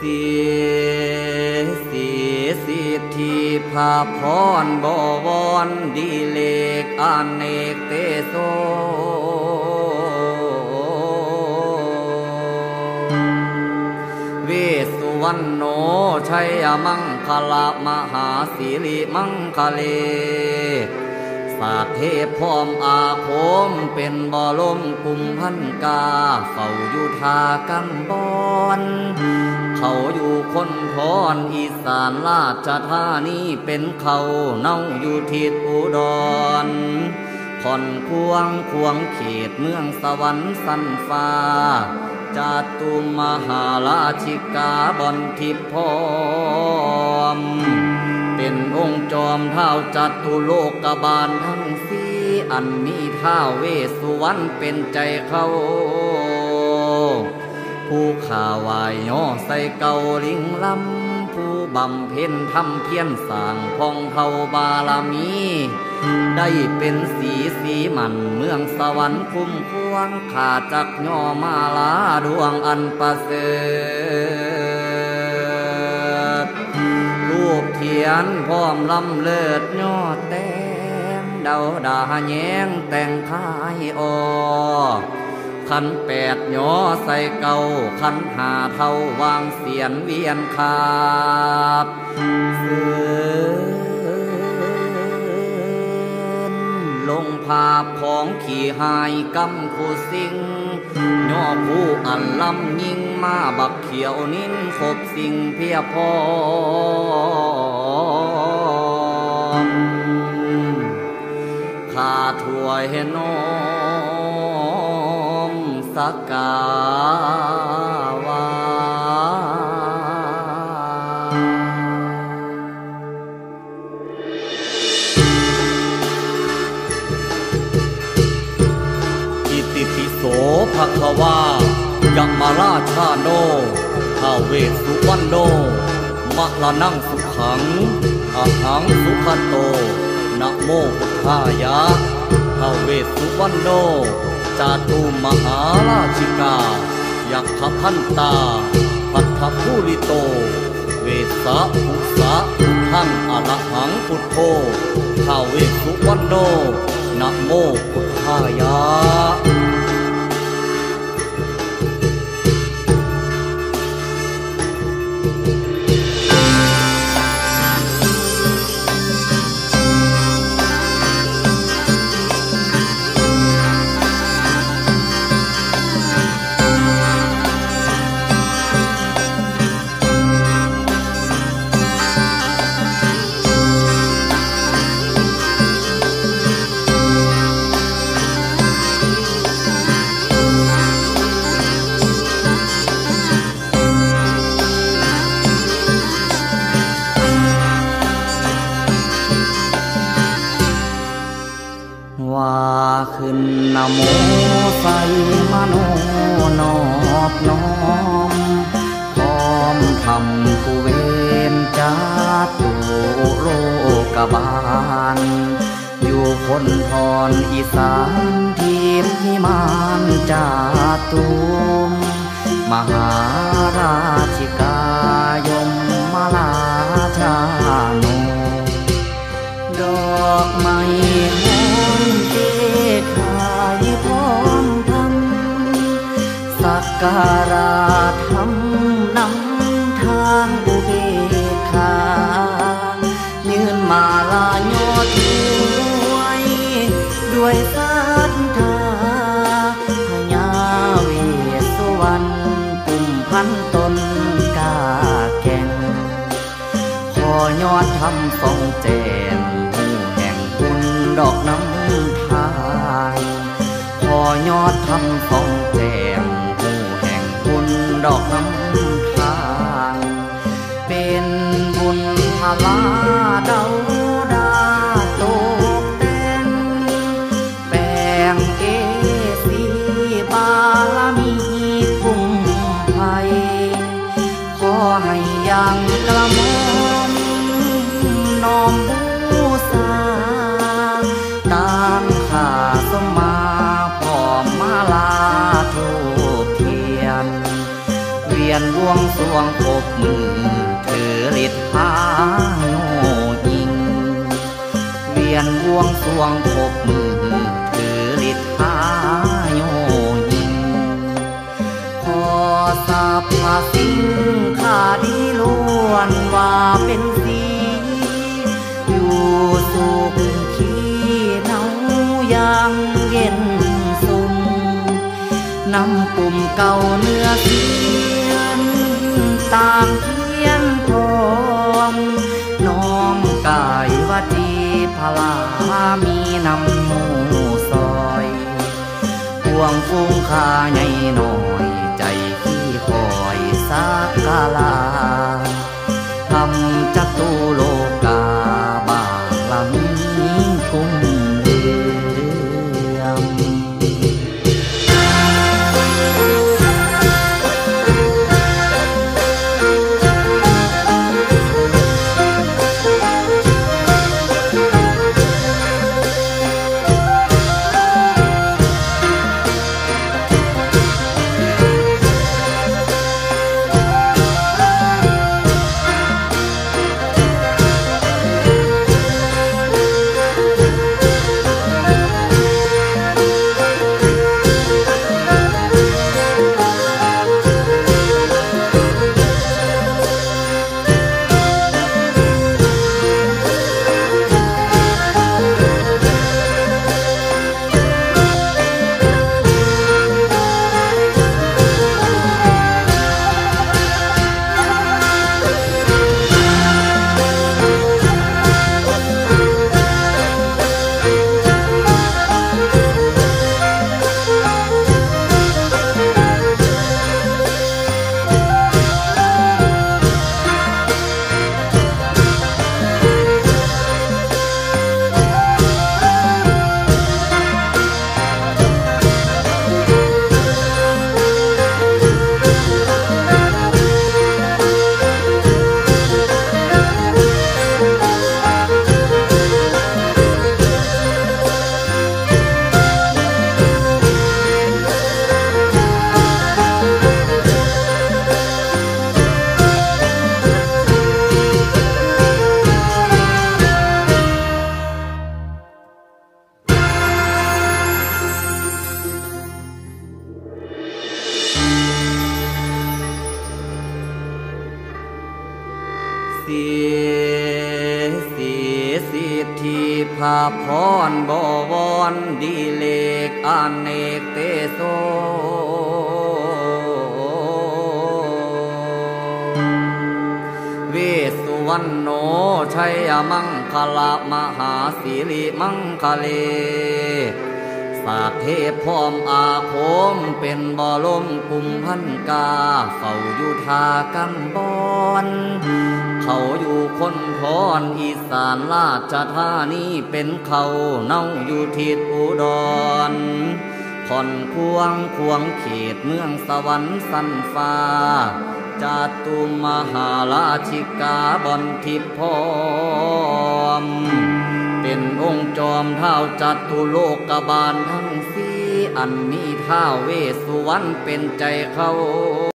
สีสีสิทธิภาพรบวรดีเลกอเนกเตโซเวสุวรรณโนชัยมังคละมหาสิริมังคเล สาเทพพร้อมอาคมเป็นบอลมกุมพันกา เฝ้าอยู่ทากังบอนเขาอยู่คนทอนอีสานราชธานีเป็นเขาเน่าอยู่ทิศอุดรผ่อนควงควงเขตเมืองสวรรค์สันฟ้าจาตุมหาราชิกาบอนทิพพร้อม เป็นองค์จอมเท้าจัตุโลกบาลทั้งสี่อันมีท้าวเวสสุวรรณเป็นใจเขาผู้ข่าวายย่อใส่เกาลิงลำผู้บำเพ็ญทำเพียรสร้างพองเทาบารมี ได้เป็นสีสีมันเมืองสวรรค์คุ้มควงขาจักย่อมาลาดวงอันประเสริฐ นพร้อมลำเลิศยอดแต้มเดาดาแยงแต่งคายออขันแปดยอใส่เก่าขันหาเท่าวางเสียนเวียนขาบเสือนลงภาพของขี่หายกำคูสิงย่อผู้อันลำยิงมาบักเขียวนิ้นคบสิ่งเพียพอ ถวยน้อมสักกาวาอิติปิโสภะคะวายัมมาราชาโนท้าเวสุวรรณโนมะละนังสุขังอาหังสุขโตนะโมพุทธายะ ทาเวสุวรรณโนจาตุมหาราชิกา ยักขพันตาปัทถภูริโต เวสะภุสะท่านอรหังพุทโธทาเวสุวรรณโนนะโมพุทธายา กบาล อยู่คนพรอีสานทีมพิมานจาตุมมหาราชิกา ยอนทำสองแจมหูแห่งคุณดอกน้ำทายพอยอดทำสองแจมหูแห่งคุณดอกน้ำทายเป็นบุญพลาเดา อฤทธิ์พาโยยิง เวียนวงสวงพบมือถือฤทธาโยยิงขอสาบพาสิ่งข้าดีล้วนว่าเป็นสีอยู่สุขขีเนายังเย็นสุมน้ำปุ่มเก่าเนื้อเสียนตางเที ลามีนำหมูซอยห่วงฟุ้งคาใหญ่หน่อย ใจขี้คอยสักกาลาทำ พรบวรดีเลกอเนกเตโซเวสุวรรณโนชัยมังคลามหาสิริมังคเล สาเทพพร้อมอาคมเป็นบ่อลมกุมพันกา เฝ้าอยู่ทากันบอนเขาอยู่คนทอนอีสานราชธานีเป็นเขาเน่าอยู่ทิศอุดรคอนควงควงเขตเมืองสวรรค์สันฟ้าจาตุมหาราชิกาบอนทิพพรม เป็นองค์จอมเท้าจัตุโลกบาลทั้งสี่อันนี้ท้าวเวสสุวรรณเป็นใจเขา